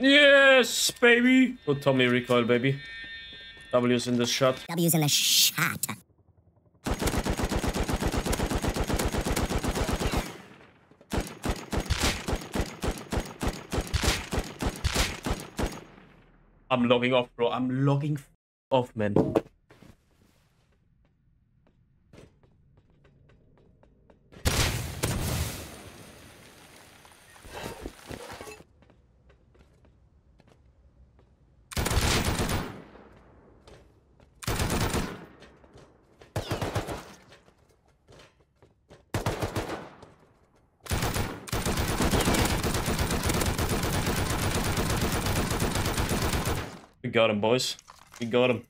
Yes, baby. Put Tommy recoil, baby. W's in the shot. W's in the shot. I'm logging off, bro. I'm logging off, man. We got him, boys. We got him.